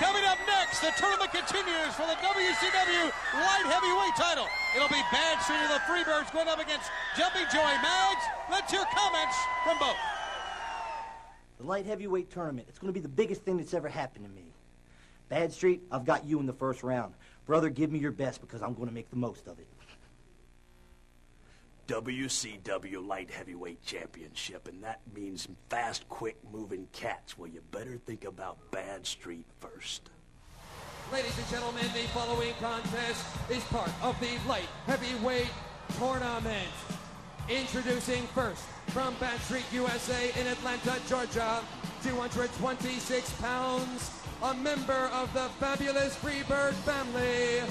Coming up next, the tournament continues for the WCW Light Heavyweight title. It'll be Badstreet of the Freebirds going up against Jumping Joey Maggs. Let's hear comments from both. The light heavyweight tournament, it's going to be the biggest thing that's ever happened to me. Badstreet, I've got you in the first round. Brother, give me your best because I'm going to make the most of it. WCW Light Heavyweight Championship, and that means fast, quick moving cats. Well, you better think about Badstreet first. Ladies and gentlemen, the following contest is part of the light heavyweight tournament. Introducing first from Badstreet, USA in Atlanta, Georgia, 226 pounds, a member of the fabulous Freebird family,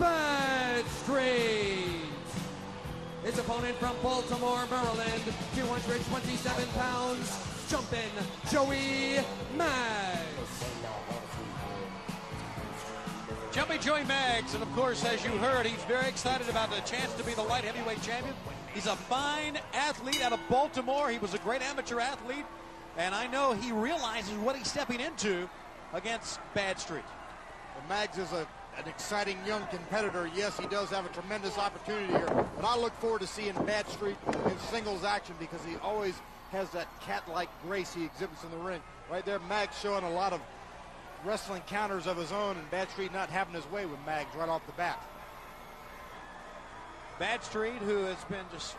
Bad Street. His opponent from Baltimore, Maryland, 227 pounds, jumping Joey Maggs. Jumping Joey Maggs, and of course, as you heard, he's very excited about the chance to be the light heavyweight champion. He's a fine athlete out of Baltimore. He was a great amateur athlete, and I know he realizes what he's stepping into against Badstreet. Well, Maggs is a, an exciting young competitor. Yes, he does have a tremendous opportunity here, but I look forward to seeing Badstreet in singles action because he always has that cat-like grace he exhibits in the ring. Right there, Maggs showing a lot of wrestling counters of his own, and Badstreet not having his way with Maggs right off the bat. Badstreet, who has been just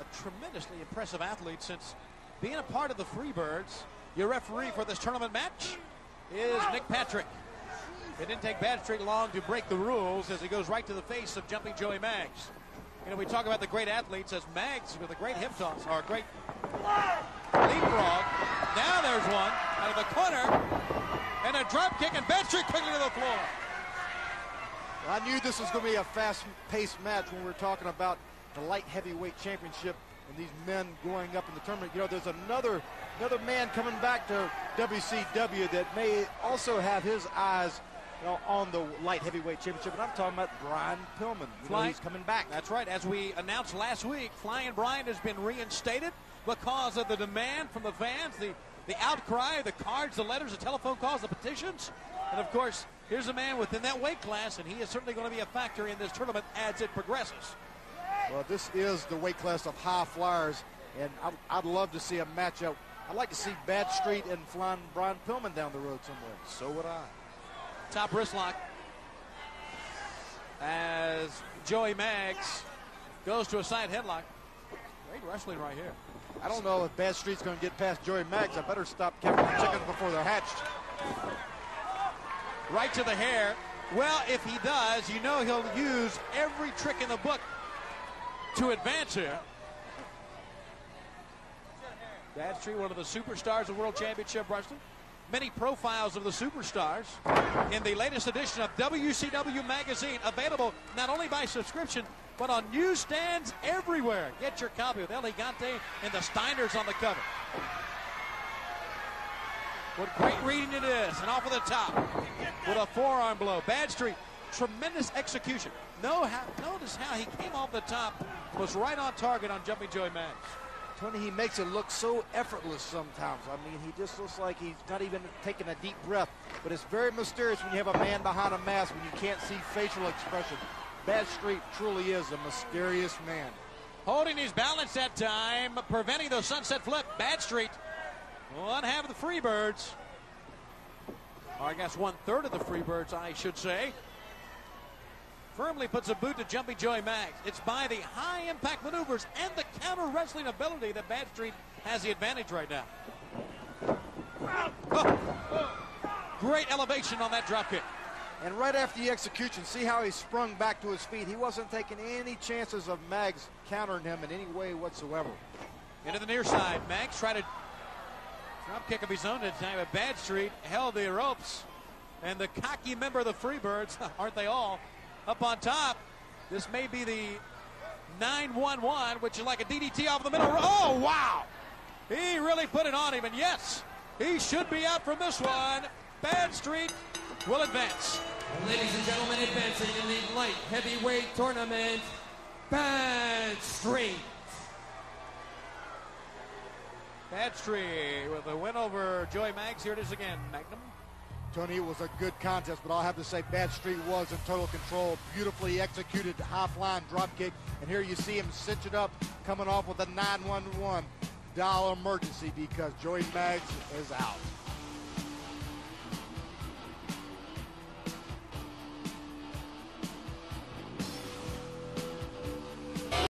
a tremendously impressive athlete since being a part of the Freebirds. Your referee for this tournament match is Nick Patrick. It didn't take Badstreet long to break the rules as he goes right to the face of jumping Joey Maggs. You know, we talk about the great athletes as Maggs with a great hip toss or a great leapfrog. Now there's one out of the corner and a drop kick and Badstreet quickly to the floor. I knew this was going to be a fast-paced match when we were talking about the light heavyweight championship and these men going up in the tournament. You know, there's another another man coming back to WCW that may also have his eyes know, on the light heavyweight championship, and I'm talking about Brian Pillman. You know, he's coming back. That's right. As we announced last week, Flying Brian has been reinstated because of the demand from the fans, the, the outcry, the cards, the letters, the telephone calls, the petitions. And of course, here's a man within that weight class, and he is certainly going to be a factor in this tournament as it progresses. Well, this is the weight class of high flyers, and I'd, I'd love to see a matchup. I'd like to see Badstreet and Flying Brian Pillman down the road somewhere. So would I. Top wrist lock as Joey Maggs goes to a side headlock. Great wrestling right here. I don't know if Badstreet's going to get past Joey Maggs. I better stop counting the chickens before they're hatched. Right to the hair. Well, if he does, you know he'll use every trick in the book to advance here. Badstreet, one of the superstars of World Championship Wrestling. Many profiles of the superstars in the latest edition of WCW Magazine, available not only by subscription, but on newsstands everywhere. Get your copy with El Gigante and the Steiners on the cover. What great reading it is. And off of the top with a forearm blow. Badstreet, tremendous execution. How, notice how he came off the top, was right on target on jumping Joey Maggs. Tony, he makes it look so effortless sometimes. I mean, he just looks like he's not even taking a deep breath. But it's very mysterious when you have a man behind a mask when you can't see facial expression. Badstreet truly is a mysterious man. Holding his balance that time, preventing the sunset flip. Badstreet. One half of the Freebirds. Or I guess one third of the Freebirds, I should say. Firmly puts a boot to Jumpy Joey Maggs. It's by the high impact maneuvers and the counter wrestling ability that Badstreet has the advantage right now. Oh. Great elevation on that drop kick. And right after the execution, see how he sprung back to his feet. He wasn't taking any chances of Maggs countering him in any way whatsoever. Into the near side. Maggs tried to drop kick of his own at the time, but Badstreet held the ropes. And the cocky member of the Freebirds, aren't they all, up on top. This may be the 9-1-1, which is like a DDT off the middle. Oh, wow. He really put it on him. And yes, he should be out from this one. Badstreet will advance. Ladies and gentlemen, advancing in the light heavyweight tournament, Badstreet. Bad Street with a win over Joey Maggs. Here it is again. Magnum Tony, it was a good contest, but I'll have to say Badstreet was in total control. Beautifully executed high line drop kick. And here you see him cinch it up, coming off with a 911 dollar emergency because Joey Maggs is out.